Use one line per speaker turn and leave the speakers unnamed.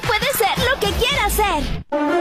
Tú puedes ser lo que quieras ser.